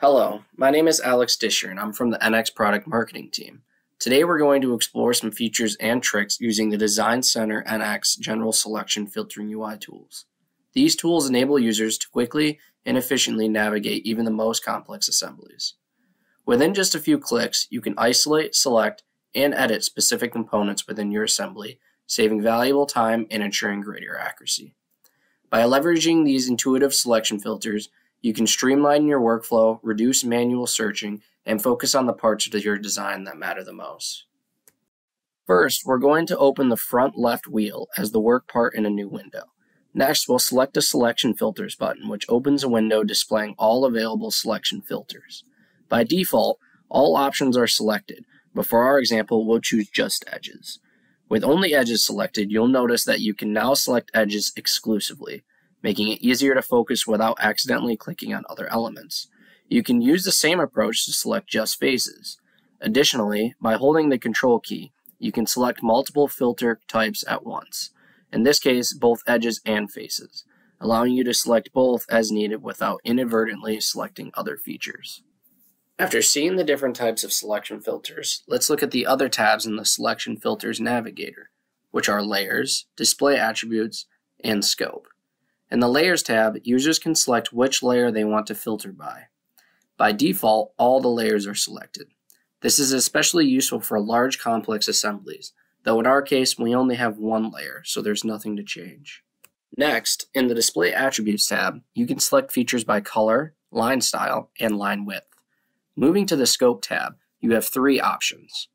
Hello, my name is Alex Disher and I'm from the NX product marketing team. Today we're going to explore some features and tricks using the Designcenter NX General Selection Filtering UI tools. These tools enable users to quickly and efficiently navigate even the most complex assemblies. Within just a few clicks, you can isolate, select, and edit specific components within your assembly, saving valuable time and ensuring greater accuracy. By leveraging these intuitive selection filters, you can streamline your workflow, reduce manual searching, and focus on the parts of your design that matter the most. First, we're going to open the front left wheel as the work part in a new window. Next, we'll select the Selection Filters button, which opens a window displaying all available selection filters. By default, all options are selected, but for our example, we'll choose just edges. With only edges selected, you'll notice that you can now select edges exclusively, making it easier to focus without accidentally clicking on other elements. You can use the same approach to select just faces. Additionally, by holding the Control key, you can select multiple filter types at once, in this case, both edges and faces, allowing you to select both as needed without inadvertently selecting other features. After seeing the different types of selection filters, let's look at the other tabs in the Selection Filters Navigator, which are Layers, Display Attributes, and Scope. In the Layers tab, users can select which layer they want to filter by. By default, all the layers are selected. This is especially useful for large complex assemblies, though in our case we only have one layer, so there's nothing to change. Next, in the Display Attributes tab, you can select features by color, line style, and line width. Moving to the Scope tab, you have three options.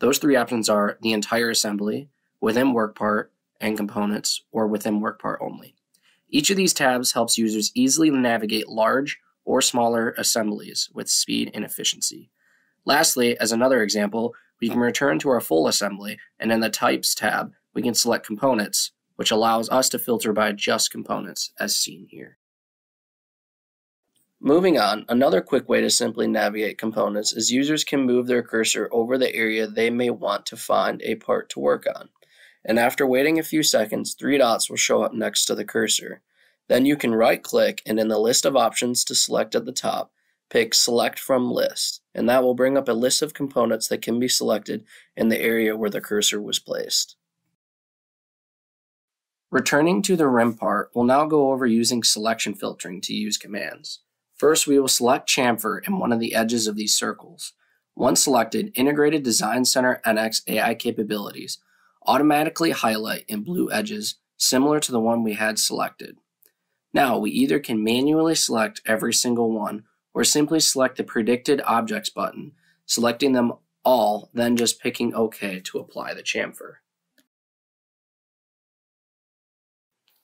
Those three options are the entire assembly, within work part, and components, or within work part only. Each of these tabs helps users easily navigate large or smaller assemblies with speed and efficiency. Lastly, as another example, we can return to our full assembly, and in the Types tab, we can select Components, which allows us to filter by just components, as seen here. Moving on, another quick way to simply navigate components is users can move their cursor over the area they may want to find a part to work on. And after waiting a few seconds, three dots will show up next to the cursor. Then you can right click and in the list of options to select at the top, pick Select from List, and that will bring up a list of components that can be selected in the area where the cursor was placed. Returning to the rim part, we'll now go over using selection filtering to use commands. First, we will select chamfer in one of the edges of these circles. Once selected, Integrated Designcenter NX AI capabilities automatically highlight in blue edges similar to the one we had selected. Now, we either can manually select every single one or simply select the Predicted Objects button, selecting them all, then just picking OK to apply the chamfer.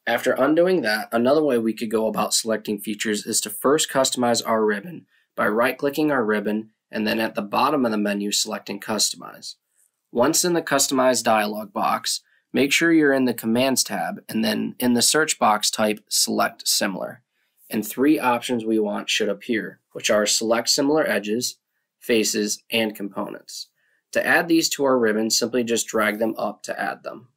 After undoing that, another way we could go about selecting features is to first customize our ribbon by right-clicking our ribbon and then at the bottom of the menu selecting Customize. Once in the Customize dialog box, Make sure you're in the Commands tab and then in the search box type Select Similar. And three options we want should appear, which are Select Similar Edges, Faces, and Components. To add these to our ribbon, simply just drag them up to add them.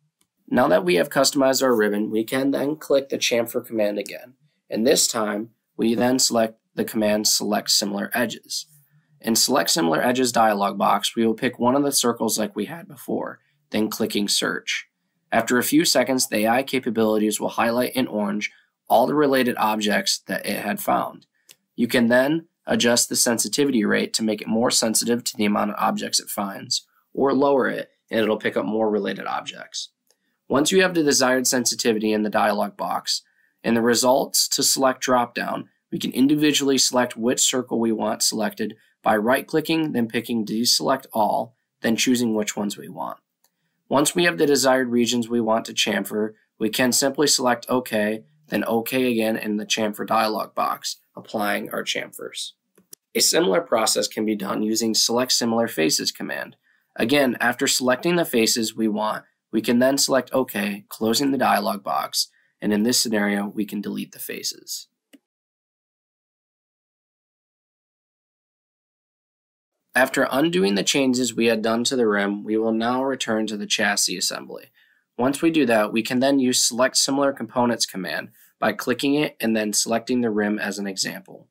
Now that we have customized our ribbon, we can then click the chamfer command again. And this time, we then select the command Select Similar Edges. In Select Similar Edges dialog box, we will pick one of the circles like we had before, then clicking Search. After a few seconds, the AI capabilities will highlight in orange all the related objects that it had found. You can then adjust the sensitivity rate to make it more sensitive to the amount of objects it finds, or lower it and it'll pick up more related objects. Once you have the desired sensitivity in the dialog box, in the results to select dropdown, we can individually select which circle we want selected by right clicking, then picking deselect all, then choosing which ones we want. Once we have the desired regions we want to chamfer, we can simply select OK, then OK again in the chamfer dialog box, applying our chamfers. A similar process can be done using Select Similar Faces command. Again, after selecting the faces we want, we can then select OK, closing the dialog box, and in this scenario, we can delete the faces. After undoing the changes we had done to the rim, we will now return to the chassis assembly. Once we do that, we can then use Select Similar Components command by clicking it and then selecting the rim as an example.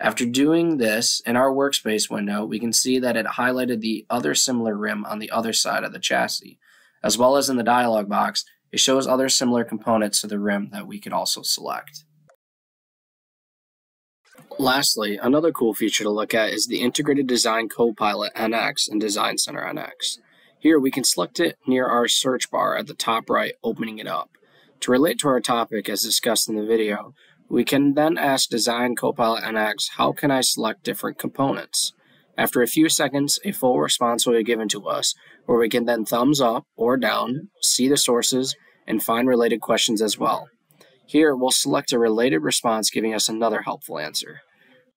After doing this, in our workspace window, we can see that it highlighted the other similar rim on the other side of the chassis. As well as in the dialog box, it shows other similar components to the rim that we could also select. Lastly, another cool feature to look at is the Integrated Design Copilot NX in Designcenter NX. Here we can select it near our search bar at the top right, opening it up. To relate to our topic as discussed in the video, we can then ask Design Copilot NX, how can I select different components? After a few seconds, a full response will be given to us, where we can then thumbs up or down, see the sources, and find related questions as well. Here, we'll select a related response giving us another helpful answer.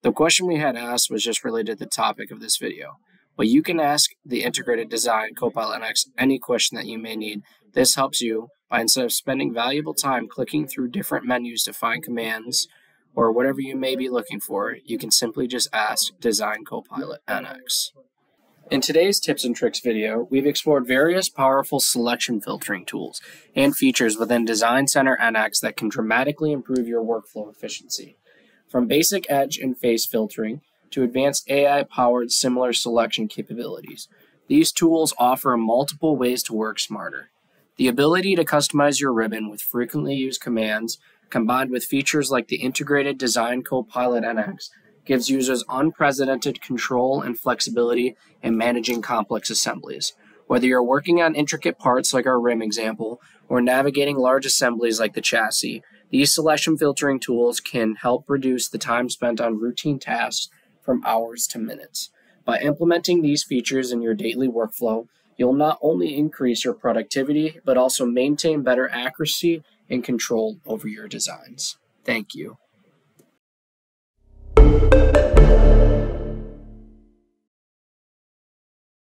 The question we had asked was just related to the topic of this video, but you can ask the Integrated Design Copilot NX any question that you may need. This helps you by instead of spending valuable time clicking through different menus to find commands or whatever you may be looking for, you can simply just ask Design Copilot NX. In today's tips and tricks video, we've explored various powerful selection filtering tools and features within Designcenter NX that can dramatically improve your workflow efficiency. From basic edge and face filtering to advanced AI-powered similar selection capabilities, these tools offer multiple ways to work smarter. The ability to customize your ribbon with frequently used commands, combined with features like the integrated Design Copilot NX, gives users unprecedented control and flexibility in managing complex assemblies. Whether you're working on intricate parts like our rim example, or navigating large assemblies like the chassis, these selection filtering tools can help reduce the time spent on routine tasks from hours to minutes. By implementing these features in your daily workflow, you'll not only increase your productivity, but also maintain better accuracy and control over your designs. Thank you.